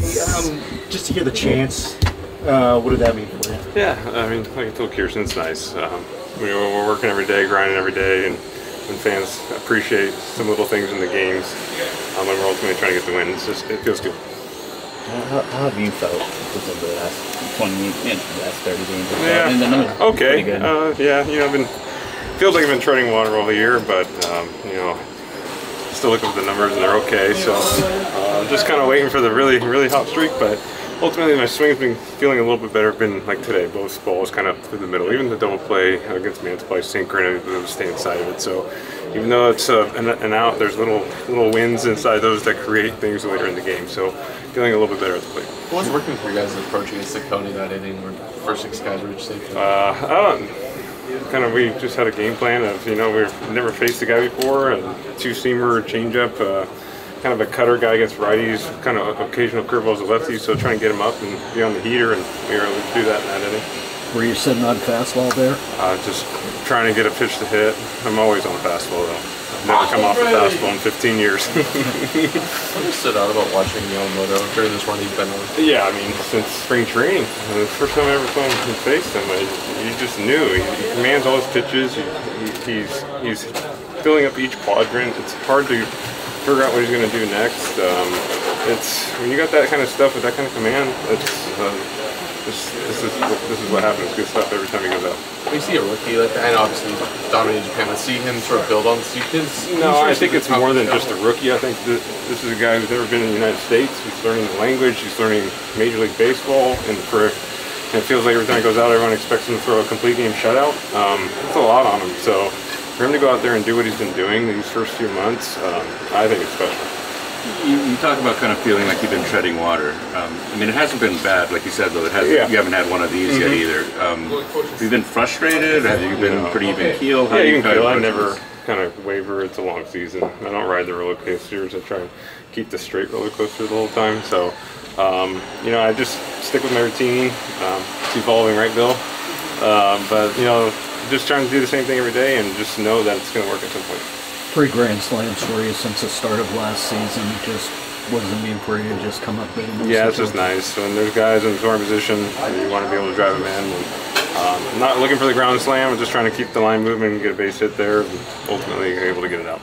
just, just to hear the chants, uh, what did that mean for you? Yeah, I mean, like I told Kirsten, it's nice. Um, we, we're working every day, grinding every day, and when fans appreciate some little things in the games, um, when we're ultimately trying to get the win, it's just, it feels good. How, how have you felt within the last 20, you know, last 30 games? Yeah. I mean, the Okay. Uh, yeah, you know, I've been feels like I've been treading water all year, but um, you know, still looking at the numbers and they're okay. So uh, just kind of waiting for the really really hot streak, but. Ultimately, my swing's been feeling a little bit better. Been like today, both balls kind of through the middle. Even the double play against Mansply sinker, and I was stay inside of it. So, even though it's uh, an, an out, there's little little wins inside those that create things later in the game. So, feeling a little bit better at the plate. What was working for you guys' approaching against Cody that inning where first six guys were just safe? Uh, I don't. Kind of, we just had a game plan of, you know, we've never faced the guy before, and two seamer, changeup, uh, kind of a cutter guy against righties, kind of occasional curveballs to lefties, so trying to get him up and be on the heater, and we were able to do that in that inning. Were you sitting on fastball there? Uh, just trying to get a pitch to hit. I'm always on fastball though. I've never come off a fastball in 15 years. What stood out about watching Yamamoto during this run he's been on? Yeah, I mean, since spring training, the first time I ever saw him face him, I, you just knew. He, he commands all his pitches. He, he, he's he's filling up each quadrant. It's hard to figure out what he's going to do next. Um, it's when you got that kind of stuff with that kind of command. It's uh, this, this is this is what happens. Good stuff every time he goes out. When you see a rookie like that, and obviously he's dominating Japan, but see him sort of build on this, you can. you No, I think it's more than just a rookie. I think that this is a guy who's never been in the United States. He's learning the language. He's learning Major League Baseball, and for and it feels like every time he goes out, everyone expects him to throw a complete game shutout. Um, that's a lot on him. So for him to go out there and do what he's been doing these first few months, um, I think it's special. You, you talk about kind of feeling like you've been treading water. Um, I mean, it hasn't been bad, like you said, though. It hasn't. Yeah. You haven't had one of these yet either. Um, have you been frustrated? Have you been No. pretty even keel? How yeah, can kind I never kind of waver. It's a long season. I don't ride the roller coasters. I try and keep the straight roller coaster the whole time. So, um, you know, I just stick with my routine. Um, it's evolving, right, Bill? Um, but you know, just trying to do the same thing every day and just know that it's going to work at some point. Three grand slams for you since the start of last season. Just what does it mean for you to just come up big? Yeah, it's just nice. When there's guys in scoring position, you want to be able to drive them in. And, um, I'm not looking for the grand slam. I'm just trying to keep the line moving and get a base hit there, and ultimately you're able to get it out.